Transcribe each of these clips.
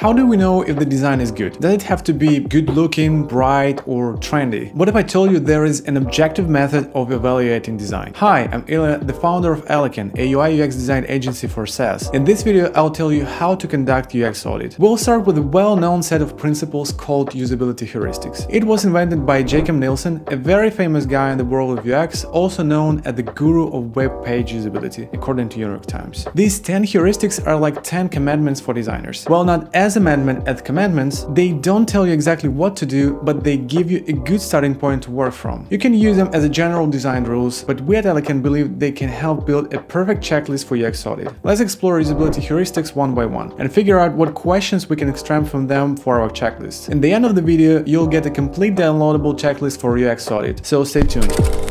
How do we know if the design is good? Does it have to be good looking, bright, or trendy? What if I told you there is an objective method of evaluating design? Hi, I'm Ilya, the founder of Eleken, a UI UX design agency for SaaS. In this video, I'll tell you how to conduct UX audit. We'll start with a well-known set of principles called usability heuristics. It was invented by Jakob Nielsen, a very famous guy in the world of UX, also known as the guru of web page usability, according to New York Times. These 10 heuristics are like 10 commandments for designers. Well, not as amendment as commandments, they don't tell you exactly what to do, but they give you a good starting point to work from. You can use them as a general design rules, but we at Eleken believe they can help build a perfect checklist for UX audit. Let's explore usability heuristics one by one and figure out what questions we can extract from them for our checklist. In the end of the video, you'll get a complete downloadable checklist for UX audit, so stay tuned.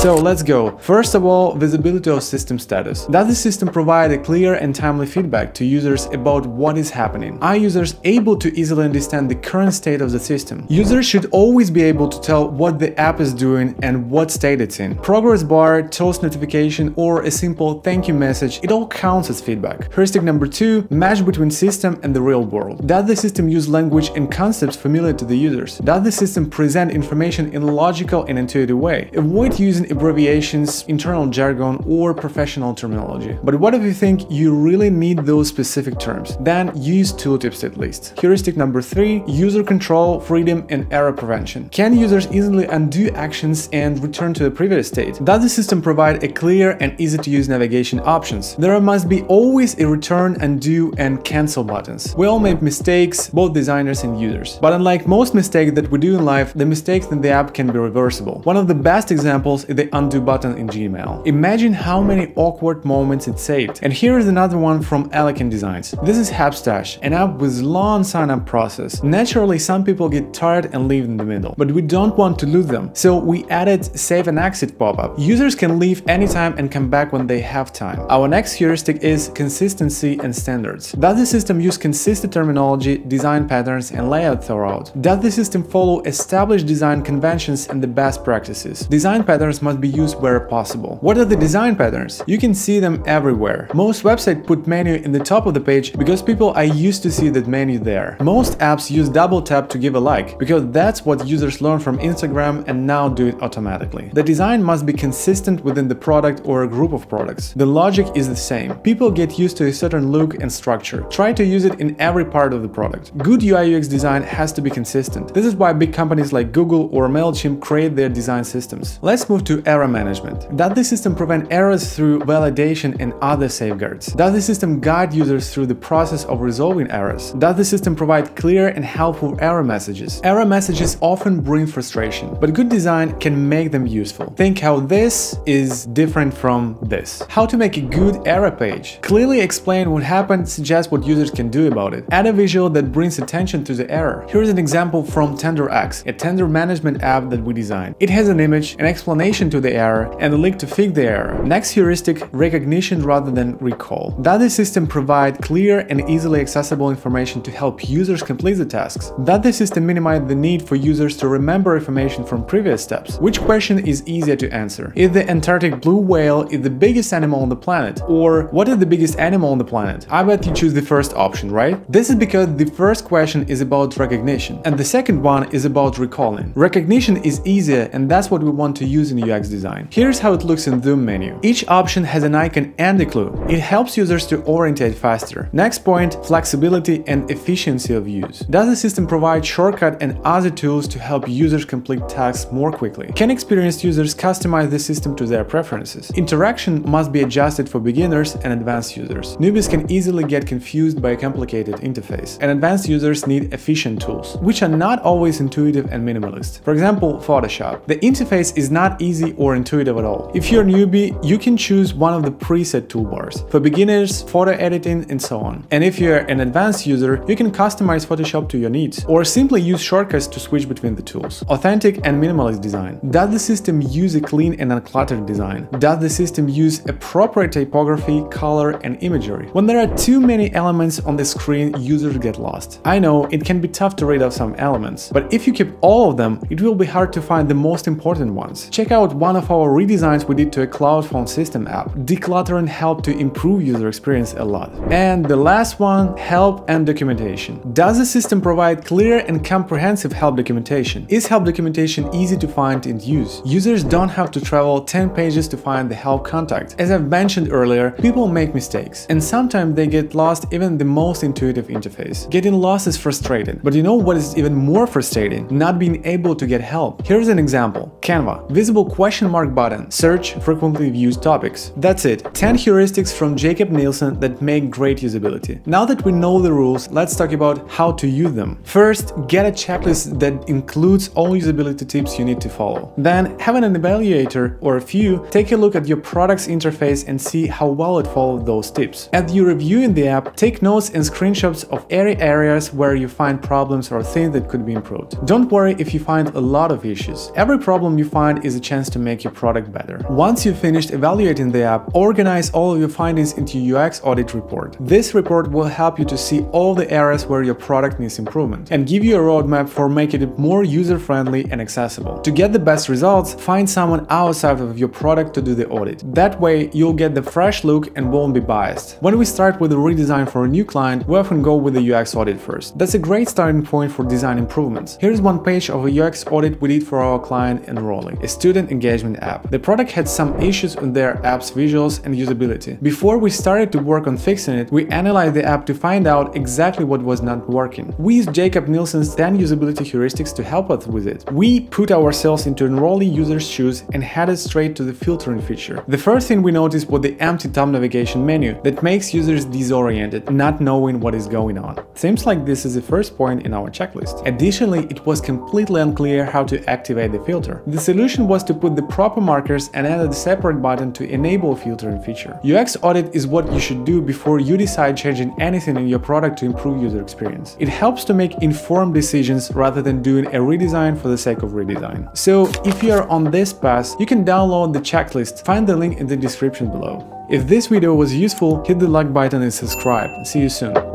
So let's go. First of all, visibility of system status. Does the system provide a clear and timely feedback to users about what is happening? Are users able to easily understand the current state of the system? Users should always be able to tell what the app is doing and what state it's in. Progress bar, toast notification, or a simple thank you message, it all counts as feedback. Heuristic number two, match between system and the real world. Does the system use language and concepts familiar to the users? Does the system present information in a logical and intuitive way? Avoid using abbreviations, internal jargon, or professional terminology. But what if you think you really need those specific terms? Then use tooltips at least. Heuristic number three, user control, freedom, and error prevention. Can users easily undo actions and return to the previous state? Does the system provide a clear and easy to use navigation options? There must be always a return, undo, and cancel buttons. We all make mistakes, both designers and users. But unlike most mistakes that we do in life, the mistakes in the app can be reversible. One of the best examples is the undo button in Gmail. Imagine how many awkward moments it saved. And here is another one from Eleken Designs. This is Hapstash, an app with long sign-up process. Naturally, some people get tired and leave in the middle, but we don't want to lose them. So we added save and exit pop-up. Users can leave anytime and come back when they have time. Our next heuristic is consistency and standards. Does the system use consistent terminology, design patterns, and layout throughout? Does the system follow established design conventions and the best practices? Design patterns must be used where possible. What are the design patterns? You can see them everywhere. Most websites put menu in the top of the page because people are used to see that menu there. Most apps use double tap to give a like because that's what users learn from Instagram and now do it automatically. The design must be consistent within the product or a group of products. The logic is the same. People get used to a certain look and structure. Try to use it in every part of the product. Good UI UX design has to be consistent. This is why big companies like Google or MailChimp create their design systems. Let's move to error management. Does the system prevent errors through validation and other safeguards? Does the system guide users through the process of resolving errors? Does the system provide clear and helpful error messages? Error messages often bring frustration, but good design can make them useful. Think how this is different from this. How to make a good error page. Clearly explain what happened, suggest what users can do about it. Add a visual that brings attention to the error. Here's an example from TenderX, a tender management app that we designed. It has an image, an explanation to the error, and a link to fix the error. Next heuristic, recognition rather than recall. Does the system provide clear and easily accessible information to help users complete the tasks? Does the system minimize the need for users to remember information from previous steps? Which question is easier to answer? Is the Antarctic blue whale is the biggest animal on the planet? Or what is the biggest animal on the planet? I bet you choose the first option, right? This is because the first question is about recognition and the second one is about recalling. Recognition is easier and that's what we want to use in UX design. Here's how it looks in Zoom menu. Each option has an icon and a clue. It helps users to orientate faster. Next point, flexibility and efficiency of use. Does the system provide shortcut and other tools to help users complete tasks more quickly? Can experienced users customize the system to their preferences? Interaction must be adjusted for beginners and advanced users. Newbies can easily get confused by a complicated interface, and advanced users need efficient tools, which are not always intuitive and minimalist. For example, Photoshop. The interface is not easy or intuitive at all. If you're a newbie, you can choose one of the preset toolbars. For beginners, photo editing, and so on. And if you're an advanced user, you can customize Photoshop to your needs, or simply use shortcuts to switch between the tools. Authentic and minimalist design. Does the system use a clean and uncluttered design? Does the system use appropriate typography, color, and imagery? When there are too many elements on the screen, users get lost. I know it can be tough to read off some elements, but if you keep all of them, it will be hard to find the most important ones. Check out about one of our redesigns we did to a cloud phone system app. Decluttering helped to improve user experience a lot. And the last one, help and documentation. Does the system provide clear and comprehensive help documentation? Is help documentation easy to find and use? Users don't have to travel 10 pages to find the help contact. As I've mentioned earlier, people make mistakes, and sometimes they get lost even the most intuitive interface. Getting lost is frustrating, but you know what is even more frustrating? Not being able to get help. Here's an example. Canva, visible question mark button, search frequently viewed topics. That's it, 10 heuristics from Jakob Nielsen that make great usability. Now that we know the rules, let's talk about how to use them. First, get a checklist that includes all usability tips you need to follow. Then, having an evaluator or a few, take a look at your product's interface and see how well it followed those tips. As you review in the app, take notes and screenshots of any areas where you find problems or things that could be improved. Don't worry if you find a lot of issues. Every problem you find is a chance to make your product better. Once you've finished evaluating the app, organize all of your findings into UX audit report. This report will help you to see all the areas where your product needs improvement and give you a roadmap for making it more user-friendly and accessible. To get the best results, find someone outside of your product to do the audit. That way, you'll get the fresh look and won't be biased. When we start with a redesign for a new client, we often go with the UX audit first. That's a great starting point for design improvements. Here's one page of a UX audit we did for our client Enrolly, a student engagement app. The product had some issues with their app's visuals and usability. Before we started to work on fixing it, we analyzed the app to find out exactly what was not working. We used Jakob Nielsen's 10 usability heuristics to help us with it. We put ourselves into Enrolly user's shoes and headed straight to the filtering feature. The first thing we noticed was the empty top navigation menu that makes users disoriented, not knowing what is going on. Seems like this is the first point in our checklist. Additionally, it was completely unclear how to activate the filter. The solution was to put the proper markers and add a separate button to enable filtering feature. UX audit is what you should do before you decide changing anything in your product to improve user experience. It helps to make informed decisions rather than doing a redesign for the sake of redesign. So if you are on this path, you can download the checklist, find the link in the description below. If this video was useful, hit the like button and subscribe. See you soon.